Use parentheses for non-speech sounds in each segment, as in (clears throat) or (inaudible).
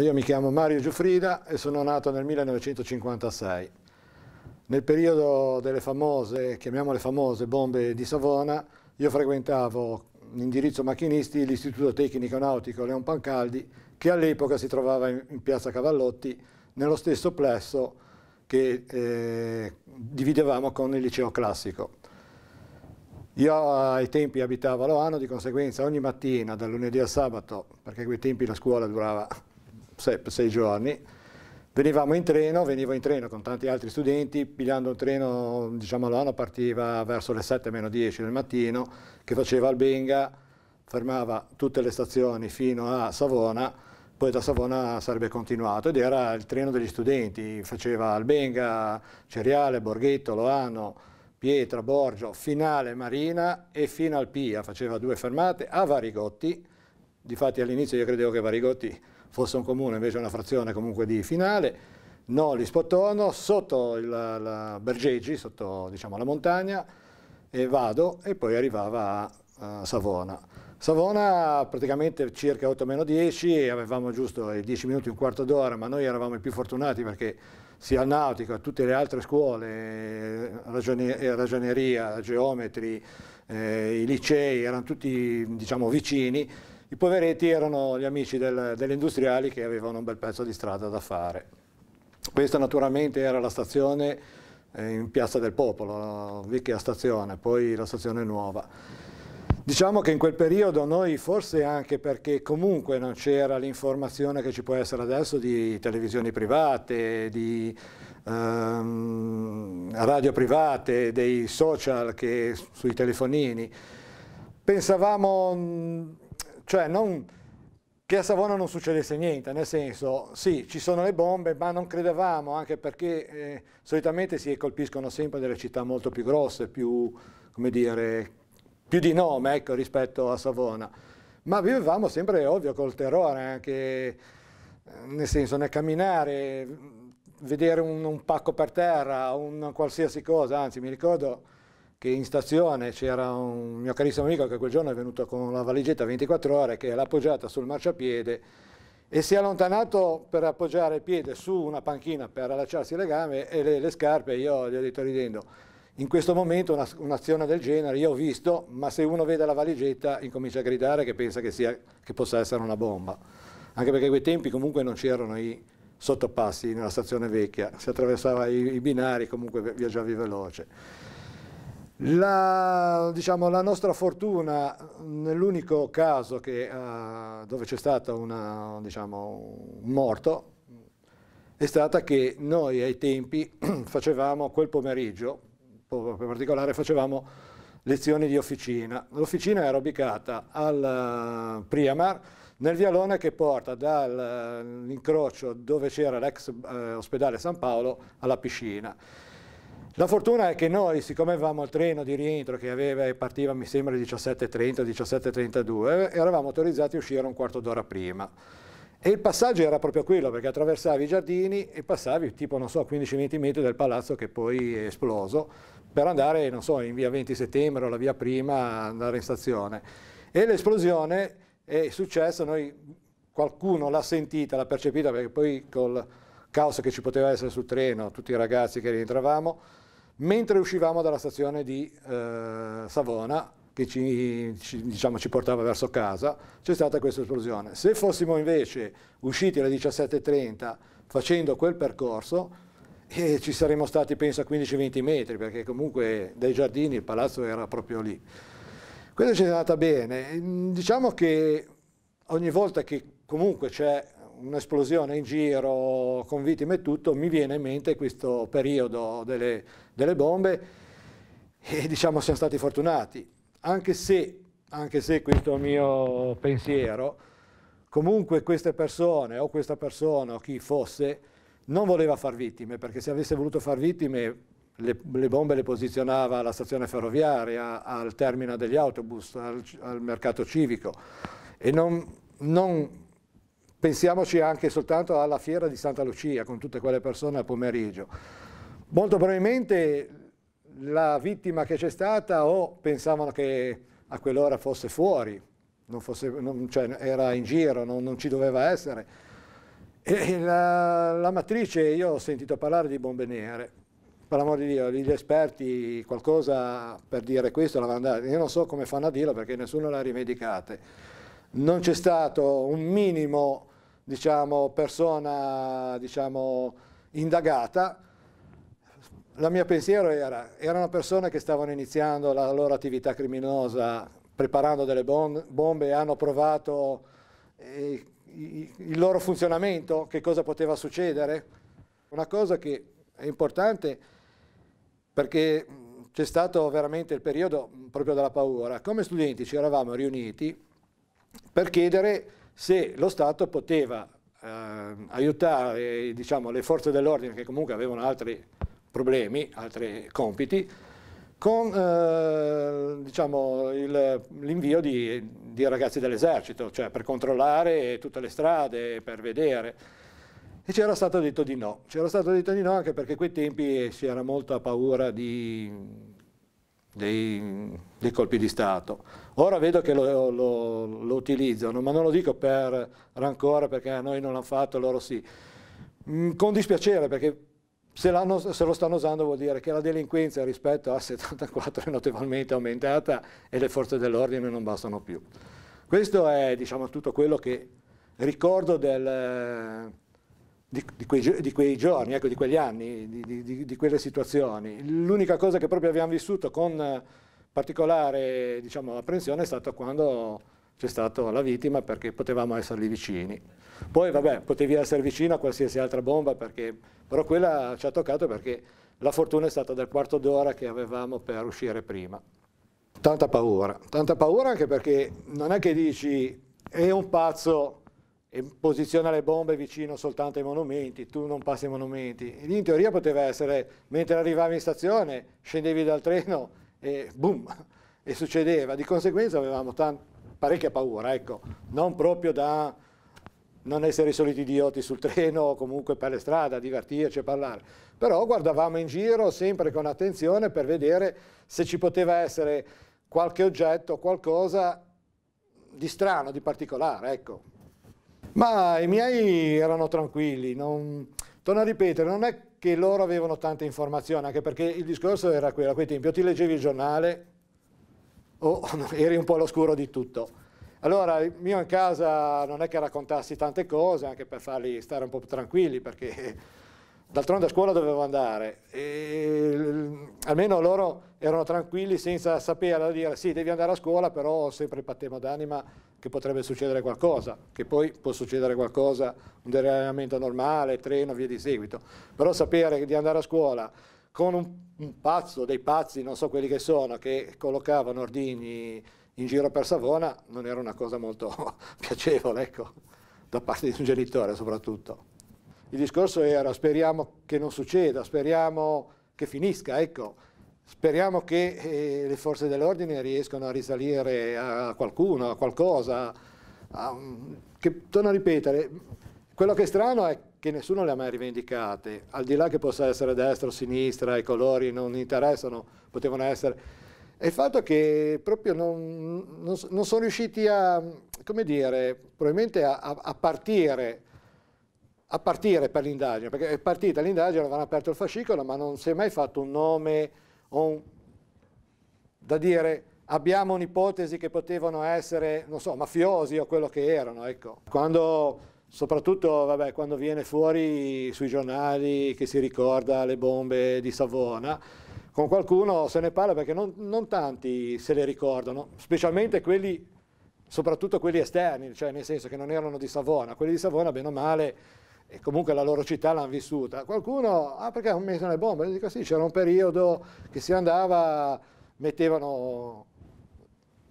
Io mi chiamo Mario Giuffrida e sono nato nel 1956. Nel periodo delle famose, chiamiamole famose, bombe di Savona, io frequentavo in indirizzo macchinisti l'Istituto Tecnico Nautico Leon Pancaldi, che all'epoca si trovava in, piazza Cavallotti, nello stesso plesso che eh, dividevamo con il liceo classico. Io ai tempi abitavo a Loano, di conseguenza ogni mattina, dal lunedì al sabato, perché a quei tempi la scuola durava sei, sei giorni, venivamo in treno, venivo in treno con tanti altri studenti, pigliando un treno, diciamo l'anno partiva verso le 7 meno 10 del mattino, che faceva Albenga, fermava tutte le stazioni fino a Savona, poi da Savona sarebbe continuato. Ed era il treno degli studenti, faceva Albenga, Ceriale, Borghetto, Loano, Pietra, Borgio, finale Marina e fino al Pia, faceva due fermate a Varigotti, difatti all'inizio io credevo che Varigotti fosse un comune invece una frazione comunque di finale, Noli Spottono, sotto il, la Bergeggi, sotto diciamo, la montagna, e vado e poi arrivava a, a Savona. Savona praticamente circa 8-10 avevamo giusto i 10 minuti, un quarto d'ora, ma noi eravamo i più fortunati perché sia il nautico che tutte le altre scuole, ragioneria, geometri, eh, i licei, erano tutti diciamo, vicini i poveretti erano gli amici del, degli industriali che avevano un bel pezzo di strada da fare. Questa naturalmente era la stazione eh, in Piazza del Popolo, vecchia stazione, poi la stazione nuova. Diciamo che in quel periodo noi, forse anche perché comunque non c'era l'informazione che ci può essere adesso di televisioni private, di ehm, radio private, dei social che, sui telefonini, pensavamo cioè non che a Savona non succedesse niente, nel senso, sì, ci sono le bombe, ma non credevamo, anche perché eh, solitamente si colpiscono sempre delle città molto più grosse, più, dire, più di nome, ecco, rispetto a Savona. Ma vivevamo sempre, ovvio, col terrore, anche, eh, nel senso, nel camminare, vedere un, un pacco per terra, un qualsiasi cosa, anzi, mi ricordo che in stazione c'era un mio carissimo amico che quel giorno è venuto con la valigetta 24 ore che l'ha appoggiata sul marciapiede e si è allontanato per appoggiare il piede su una panchina per allacciarsi le gambe e le, le scarpe, io gli ho detto ridendo, in questo momento un'azione un del genere io ho visto, ma se uno vede la valigetta incomincia a gridare che pensa che, sia, che possa essere una bomba, anche perché a quei tempi comunque non c'erano i sottopassi nella stazione vecchia, si attraversava i, i binari, comunque viaggiavi veloce. La, diciamo, la, nostra fortuna nell'unico caso che, uh, dove c'è stato una, diciamo, un morto è stata che noi ai tempi (clears throat) facevamo quel pomeriggio, in particolare facevamo lezioni di officina. L'officina era ubicata al uh, Priamar, nel vialone che porta dall'incrocio dove c'era l'ex uh, ospedale San Paolo alla piscina. La fortuna è che noi, siccome avevamo il treno di rientro che aveva partiva mi sembra 17.30 o 17.32, eravamo autorizzati a uscire un quarto d'ora prima. E il passaggio era proprio quello, perché attraversavi i giardini e passavi tipo, non so, 15-20 metri del palazzo che poi è esploso, per andare, non so, in via 20 settembre o la via prima, andare in stazione. E l'esplosione è successa, noi, qualcuno l'ha sentita, l'ha percepita, perché poi col caos che ci poteva essere sul treno, tutti i ragazzi che rientravamo, mentre uscivamo dalla stazione di eh, Savona, che ci, ci, diciamo, ci, portava verso casa, c'è stata questa esplosione. Se fossimo invece usciti alle 17.30 facendo quel percorso, eh, ci saremmo stati penso a 15-20 metri, perché comunque dai giardini il palazzo era proprio lì. Questo ci è andata bene. Diciamo che ogni volta che comunque c'è un'esplosione in giro con vittime e tutto, mi viene in mente questo periodo delle, delle bombe e diciamo siamo stati fortunati, anche se, anche se questo è il mio pensiero, comunque queste persone o questa persona o chi fosse non voleva far vittime, perché se avesse voluto far vittime le, le bombe le posizionava alla stazione ferroviaria, al termine degli autobus, al, al mercato civico. E non, non Pensiamoci anche soltanto alla fiera di Santa Lucia con tutte quelle persone al pomeriggio. Molto probabilmente la vittima che c'è stata o pensavano che a quell'ora fosse fuori, non fosse, non, cioè era in giro, non, non, ci doveva essere. E la, la, matrice, io ho sentito parlare di bombe nere, per l'amor di Dio, gli esperti qualcosa per dire questo l'avevano dato, io non so come fanno a dirlo perché nessuno l'ha rivendicate. Non c'è stato un minimo, diciamo, persona, diciamo, indagata, la mia pensiero era, erano persone che stavano iniziando la loro attività criminosa preparando delle bombe e hanno provato eh, il loro funzionamento, che cosa poteva succedere. Una cosa che è importante perché c'è stato veramente il periodo proprio della paura. Come studenti ci eravamo riuniti per chiedere se lo Stato poteva eh, aiutare diciamo, le forze dell'ordine che comunque avevano altri problemi, altri compiti, con eh, diciamo, l'invio di, di, ragazzi dell'esercito, cioè per controllare tutte le strade, per vedere. E c'era stato detto di no, c'era stato detto di no anche perché a quei tempi si era molta paura di, dei, dei, colpi di Stato. Ora vedo che lo, lo, lo, utilizzano, ma non lo dico per rancore perché a noi non l'hanno fatto, loro sì. Mm, con dispiacere perché se, se, lo stanno usando vuol dire che la delinquenza rispetto a 74 è notevolmente aumentata e le forze dell'ordine non bastano più. Questo è diciamo, tutto quello che ricordo del, di, di, quei, di, quei, giorni, ecco, di quegli anni, di, di quelle situazioni. L'unica cosa che proprio abbiamo vissuto con particolare diciamo, apprensione è stata quando c'è stata la vittima perché potevamo esserli vicini. Poi vabbè, potevi essere vicino a qualsiasi altra bomba, perché, però quella ci ha toccato perché la fortuna è stata del quarto d'ora che avevamo per uscire prima. Tanta paura, tanta paura anche perché non è che dici è un pazzo e posiziona le bombe vicino soltanto ai monumenti, tu non passi ai monumenti. In teoria poteva essere, mentre arrivavi in stazione, scendevi dal treno e boom, e succedeva. Di conseguenza avevamo parecchia paura, ecco, non proprio da non essere i soliti idioti sul treno o comunque per le strade, a divertirci e parlare, però guardavamo in giro sempre con attenzione per vedere se ci poteva essere qualche oggetto, qualcosa di strano, di particolare, ecco. Ma i miei erano tranquilli, non, torno a ripetere, non è che loro avevano tante informazioni, anche perché il discorso era quello, a quei tempi o ti leggevi il giornale o (laughs) eri un po' all'oscuro di tutto. Allora, io in casa non è che raccontassi tante cose, anche per farli stare un po' tranquilli, perché d'altronde a scuola dovevo andare. E, almeno loro erano tranquilli senza sapere dire sì, devi andare a scuola, però ho sempre il patema d'anima che potrebbe succedere qualcosa, che poi può succedere qualcosa, un deragliamento normale, treno, via di seguito. Però sapere di andare a scuola con un, un, pazzo, dei pazzi, non so quelli che sono, che collocavano ordini in giro per Savona, non era una cosa molto (laughs) piacevole, ecco, da parte di un genitore soprattutto. Il discorso era speriamo che non succeda, speriamo che finisca, ecco, speriamo che eh, le forze dell'ordine riescano a risalire a qualcuno, a qualcosa, a, che, torno a ripetere, quello che è strano è che nessuno le ha mai rivendicate, al di là che possa essere destra o sinistra, i colori non interessano, potevano essere... È il fatto che proprio non, non, non sono riusciti a, come dire, probabilmente a, a, partire, a partire per l'indagine, perché è partita l'indagine, avevano aperto il fascicolo, ma non si è mai fatto un nome un, da dire abbiamo un'ipotesi che potevano essere, non so, mafiosi o quello che erano, ecco. Quando soprattutto vabbè, quando viene fuori sui giornali che si ricorda le bombe di Savona, con qualcuno se ne parla perché non, non tanti se le ricordano, specialmente quelli, soprattutto quelli esterni, cioè nel senso che non erano di Savona, quelli di Savona bene o male e comunque la loro città l'hanno vissuta. Qualcuno, ah perché hanno messo le bombe? Dico sì, c'era un periodo che si andava, mettevano,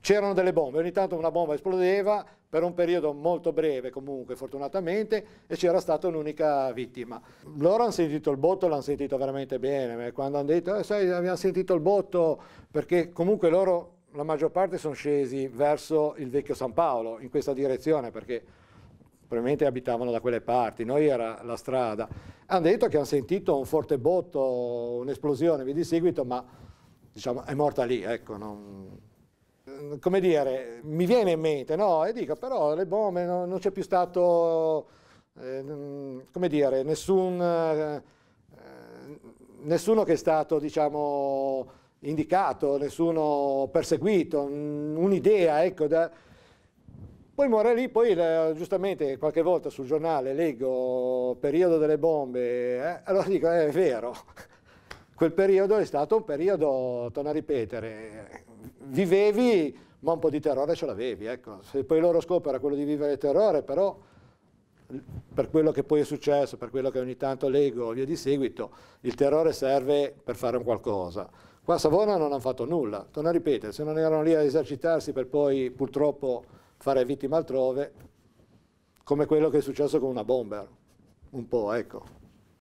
c'erano delle bombe, ogni tanto una bomba esplodeva, per un periodo molto breve comunque fortunatamente e c'era stata un'unica vittima. Loro hanno sentito il botto, l'hanno sentito veramente bene, quando hanno detto eh, sai abbiamo sentito il botto perché comunque loro la maggior parte sono scesi verso il vecchio San Paolo in questa direzione perché probabilmente abitavano da quelle parti, noi era la strada. Hanno detto che hanno sentito un forte botto, un'esplosione, via di seguito, ma diciamo è morta lì, ecco, non, come dire, mi viene in mente, no? E dico, però le bombe non, non c'è più stato, eh, come dire, nessun, eh, nessuno che è stato, diciamo, indicato, nessuno perseguito, un'idea, ecco, da, poi muore lì, poi eh, giustamente qualche volta sul giornale leggo periodo delle bombe, eh, allora dico eh, è vero, (laughs) quel periodo è stato un periodo, torno a ripetere, vivevi ma un po' di terrore ce l'avevi, ecco. se poi loro scopo era quello di vivere il terrore, però per quello che poi è successo, per quello che ogni tanto leggo via di seguito, il terrore serve per fare un qualcosa. Qua a Savona non hanno fatto nulla, torno a ripetere, se non erano lì a esercitarsi per poi purtroppo fare vittime altrove, come quello che è successo con una bomber, un po', ecco.